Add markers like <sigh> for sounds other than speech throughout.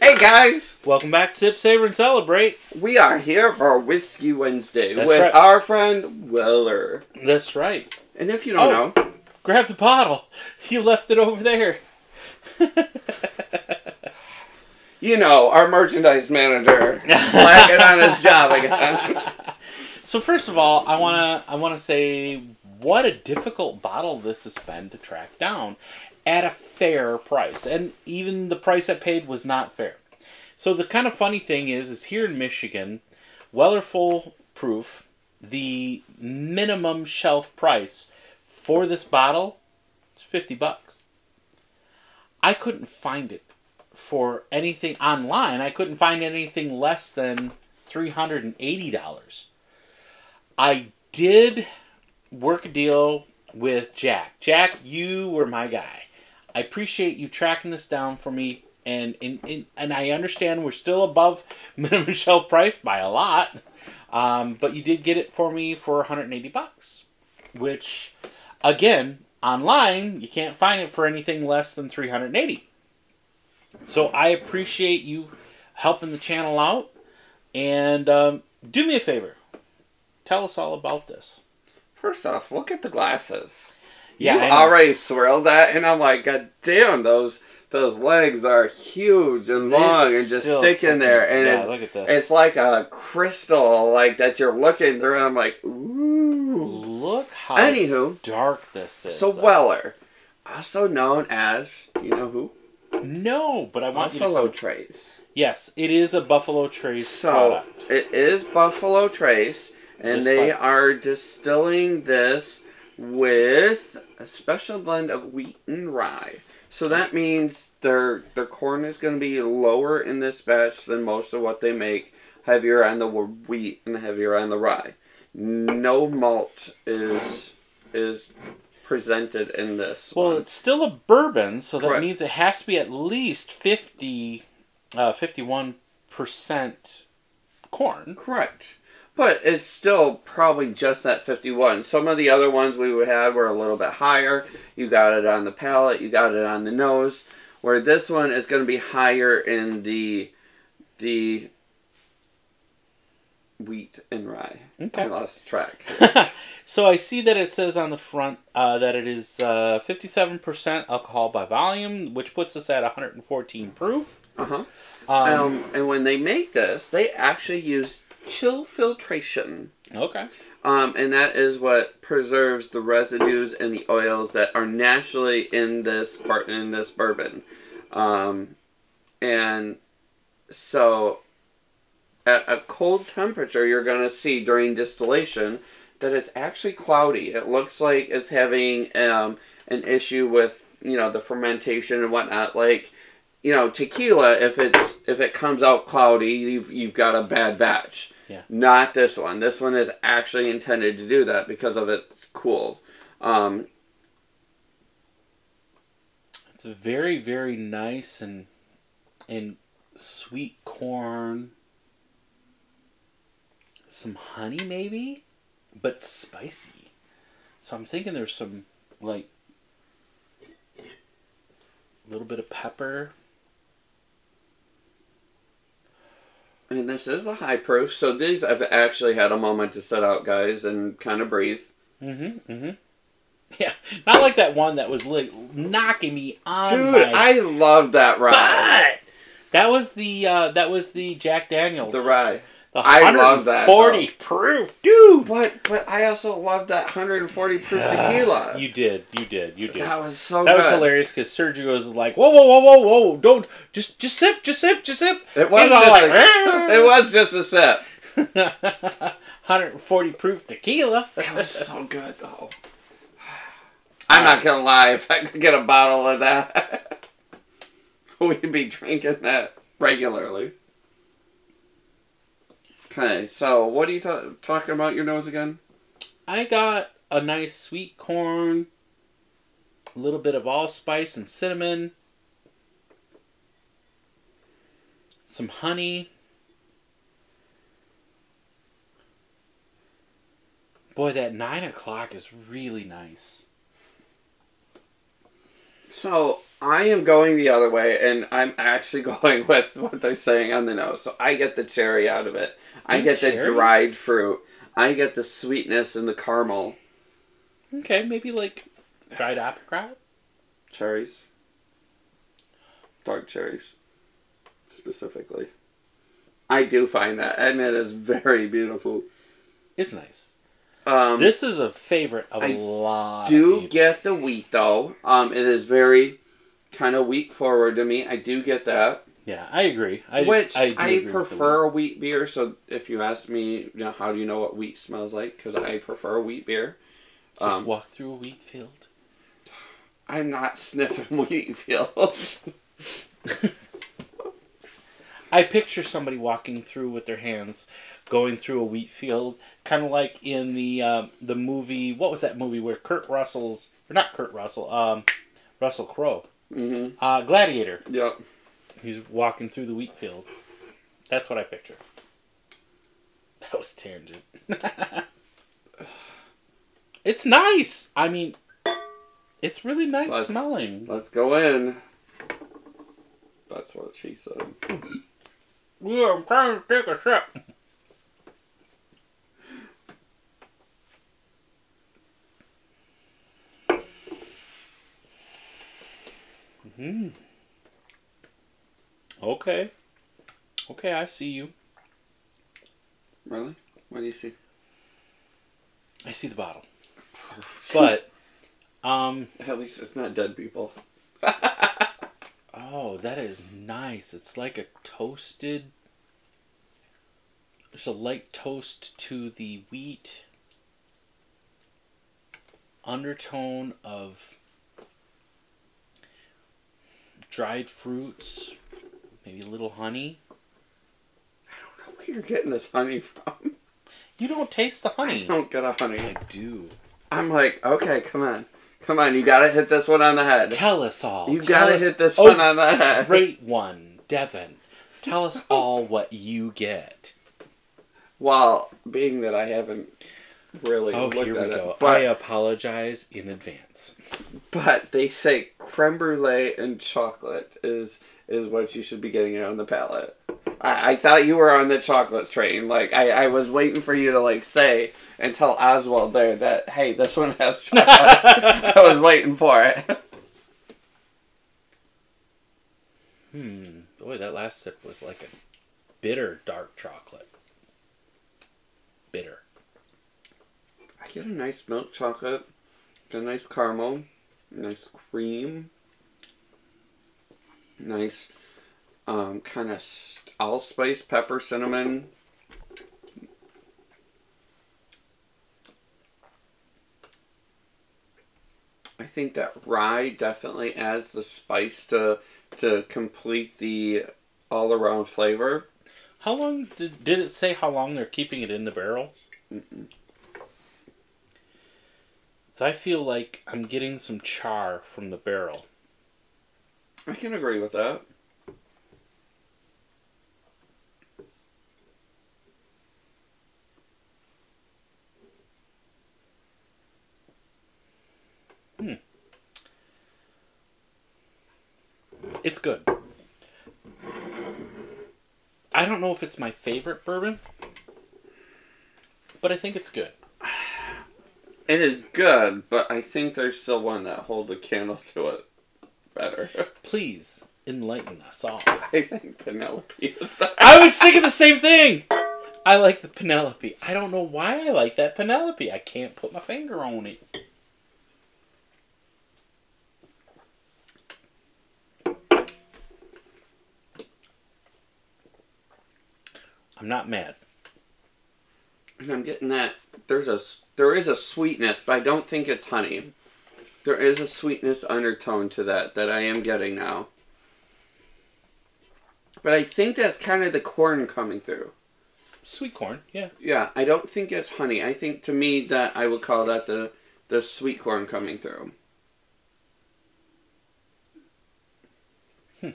Hey guys, Welcome back to Sip, Savor, and Celebrate. we are here for Whiskey Wednesday That's with right. our friend Weller. That's right. And if you don't Oh. know, Grab the bottle. <laughs> You left it over there. <laughs> you know our merchandise manager <laughs> slacking on his job again. So first of all, I wanna I wanna say what a difficult bottle this has been to track down at a fair price, and even the price I paid was not fair. So the kind of funny thing is, is here in Michigan, Weller Full Proof, the minimum shelf price for this bottle is fifty bucks. I couldn't find it for anything online. I couldn't find anything less than three hundred and eighty dollars. I did work a deal with Jack. Jack, you were my guy. I appreciate you tracking this down for me, and and, and, and I understand we're still above <laughs> minimum shelf price by a lot, um, but you did get it for me for 180 bucks, which, again, online you can't find it for anything less than 380. So I appreciate you helping the channel out, and um, do me a favor, tell us all about this. First off, look at the glasses. Yeah, you I already swirled that, and I'm like, God damn, those those legs are huge and long and just stick in there, and yeah, it's, look at this. it's like a crystal, like that you're looking through. And I'm like, ooh. Look how Anywho, dark this is. so though. Weller, also known as you know who No, but I want you to Buffalo Trace. Yes, it is a Buffalo Trace So product. it is Buffalo Trace, and Just they like- are distilling this with a special blend of wheat and rye. So that means their their corn is going to be lower in this batch than most of what they make. Heavier on the wheat and heavier on the rye. No malt is is presented in this. Well, one. it's still a bourbon, so that Correct. means it has to be at least 50, uh, 51% corn. Correct. But it's still probably just that 51. Some of the other ones we had were a little bit higher. You got it on the palate, you got it on the nose. Where this one is going to be higher in the the wheat and rye. Okay. I lost track. <laughs> so I see that it says on the front uh, that it is uh, 57% alcohol by volume, which puts us at 114 proof. Uh huh. Um, Um, and when they make this, they actually use chill filtration. okay. Um, and that is what preserves the residues and the oils that are naturally in this part in this bourbon. Um, and so, at a cold temperature, you're going to see during distillation that it's actually cloudy. It looks like it's having um, an issue with you know the fermentation and whatnot. Like you know tequila, if it's if it comes out cloudy, you've you've got a bad batch. Yeah. Not this one. This one is actually intended to do that because of its cool. Um, It's a very, very nice and and sweet corn. Some honey, maybe, but spicy. So I'm thinking there's some like a little bit of pepper. And this is a high proof, so these I've actually had a moment to set out, guys, and kind of breathe. Mm-hmm. Mm-hmm. <laughs> Yeah, not like that one that was like knocking me on Dude, I love that rye. butt. That was the uh, that was the Jack Daniels. The rye. I love that, 140 proof, dude. But but I also love that 140 proof tequila. You did, you did, you did. that was so That good. was hilarious because Sergio was like, "Whoa, whoa, whoa, whoa, whoa! Don't just, just sip, just sip, just sip." It was He's all just like, a, <laughs> it was just a sip. <laughs> 140 proof tequila. It was so <laughs> good though. I'm not gonna lie, if I could get a bottle of that, we'd be drinking that regularly. Okay, so what are you ta- talking about your nose again? I got a nice sweet corn, a little bit of allspice and cinnamon, some honey. Boy, that nine o'clock is really nice. So I am going the other way, and I'm actually <laughs> going with what they're saying on the nose. So I get the cherry out of it. I get the dried fruit. I get the sweetness and the caramel. Okay, maybe like dried apricot. Cherries. Dark cherries. Specifically. I do find that, and it is very beautiful. It's nice. Um, This is a favorite of a I lot. do get the wheat though. Um, it is very kind of wheat forward to me. I do get that. Yeah, I agree. I, Which I, I, agree prefer a wheat beer. So if you ask me, you know, how do you know what wheat smells like? Because I prefer wheat beer. Just Um, walk through a wheat field. I'm not <laughs> sniffing wheat fields. I picture somebody walking through with their hands, going through a wheat field, kind of like in the um, the movie. What was that movie where Kurt Russell's or not Kurt Russell, um, Russell Crowe, hmm uh, Gladiator. Yep. He's walking through the wheat field. That's what I picture. That was tangent. <laughs> it's nice. I mean, it's really nice Let's- smelling. Let's go in. That's what she said. <laughs> Yeah, I'm trying to take a sip. Hmm. Okay. Okay, I see you. Really? What do you see? I see the bottle. But, um, At least it's not dead people. <laughs> oh, that is nice. It's like a toasted. There's a light toast to the wheat. Undertone of dried fruits, maybe a little honey. I don't know where you're getting this honey from. You don't taste the honey. I don't get a honey. I do. I'm like, okay, come on. Come on, you gotta hit this one on the head. Tell us all. You Tell gotta us- hit this Oh, one on the head. Great one, Devin. Tell us <laughs> all what you get. Well, being that I haven't really Oh, looked here at we it, go. I apologize in advance. But they say creme brulee and chocolate is is what you should be getting on the palate. I, I thought you were on the chocolate train. Like I, I was waiting for you to like say and tell Oswald there that hey, this one has <laughs> chocolate. I was waiting for it. Hmm. Boy, that last sip was like a bitter dark chocolate. Bitter. I get a nice milk chocolate, a nice caramel, nice cream, nice um, kind of allspice, pepper, cinnamon. I think that rye definitely adds the spice to to complete the all around flavor. How long did did it say how long they're keeping it in the barrel? Mm-mm. So I feel like I'm getting some char from the barrel. I can agree with that. Hmm. It's good. I don't know if it's my favorite bourbon, but I think it's good. It is good, but I think there's still one that holds a candle to it better. <laughs> Please enlighten us all. I think Penelope. <laughs> I was thinking the same thing. I like the Penelope. I don't know why I like that Penelope. I can't put my finger on it. I'm not mad. And I'm getting that there's a there is a sweetness, but I don't think it's honey. There is a sweetness undertone to that that I am getting now. But I think that's kind of the corn coming through. Sweet corn, yeah. Yeah, I don't think it's honey. I think to me that I would call that the the sweet corn coming through. Hmm.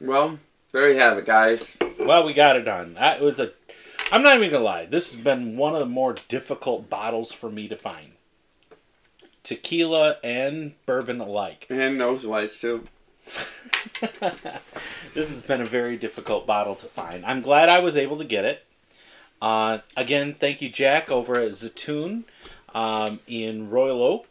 Well, there you have it, guys. Well, we got it done. That was a. I'm not even gonna lie. This has been one of the more difficult bottles for me to find. tequila and bourbon alike. <laughs> And nose wipes too. this has been a very difficult bottle to find. I'm glad I was able to get it. Uh, again, thank you, Jack, over at Zatoon um, in Royal Oak.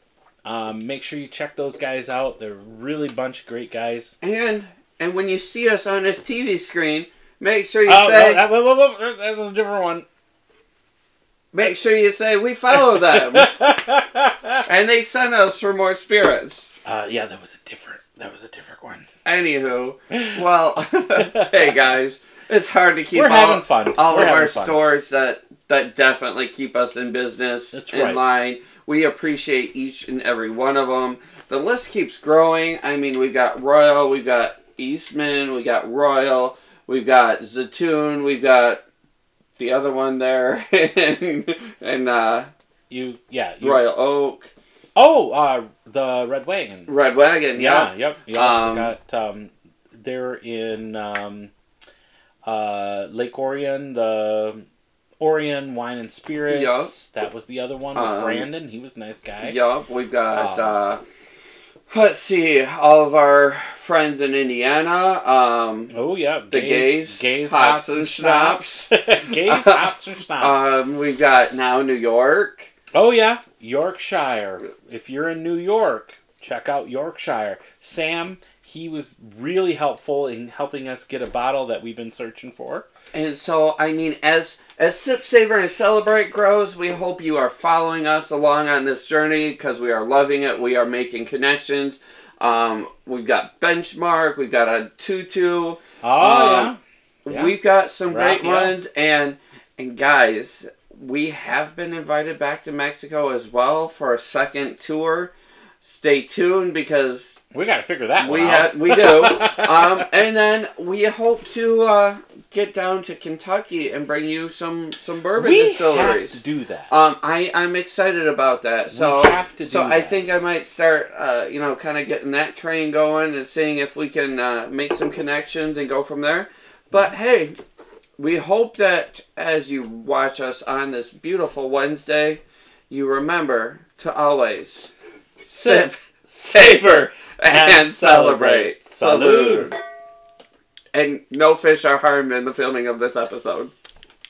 Um, make sure you check those guys out. They're really bunch of great guys. And and when you see us on this TV screen, make sure you Oh, say no, that, whoa, whoa, whoa, that's a different one. make sure you say we follow them <laughs> and they send us for more spirits. Uh, yeah, that was a different. That was a different one. Anywho, <laughs> well, <laughs> hey guys, it's hard to keep We're all, having fun. all We're of our fun. stores that that definitely keep us in business That's in right. line. We appreciate each and every one of them. The list keeps growing. I mean, we've got Royal, we've got Eastman, we got Royal, we've got Zatoon, we've got the other one there, <laughs> and, and uh, You, yeah. You, Royal Oak, Oh, uh, the Red Wagon. Red Wagon. Yeah, Yeah, yep. You also Um, got um, they're in um, uh, Lake Orion, the Orion Wine and Spirits. Yup. That was the other one with Um, Brandon. He was a nice guy. Yup, we've got. Um, uh, let's see, all of our friends in Indiana. Um, Oh yeah, The gays, gays, hops hops, and schnapps, <laughs> gays, hops and <laughs> schnapps. um, we've got now New York. oh yeah, Yorkshire. If you're in New York, check out Yorkshire. Sam, he was really helpful in helping us get a bottle that we've been searching for. And so, I mean, as as Sip Savor and Celebrate grows, we hope you are following us along on this journey because we are loving it. We are making connections. Um, we've got Benchmark. We've got a Tutu. Oh Um, yeah. Yeah. We've got some great ones, and and guys, we have been invited back to Mexico as well for a second tour. Stay tuned because We got to figure that we ha- out. we do. <laughs> um, and then we hope to uh, get down to Kentucky and bring you some some bourbon we distilleries. have to do that. Um, I I'm excited about that. So we have to do so that. I think I might start, uh, you know, kind of getting that train going and seeing if we can uh, make some connections and go from there. But hey, we hope that as you watch us on this beautiful Wednesday, you remember to always sip, savor, and, celebrate. Salud. And no fish are harmed in the filming of this episode.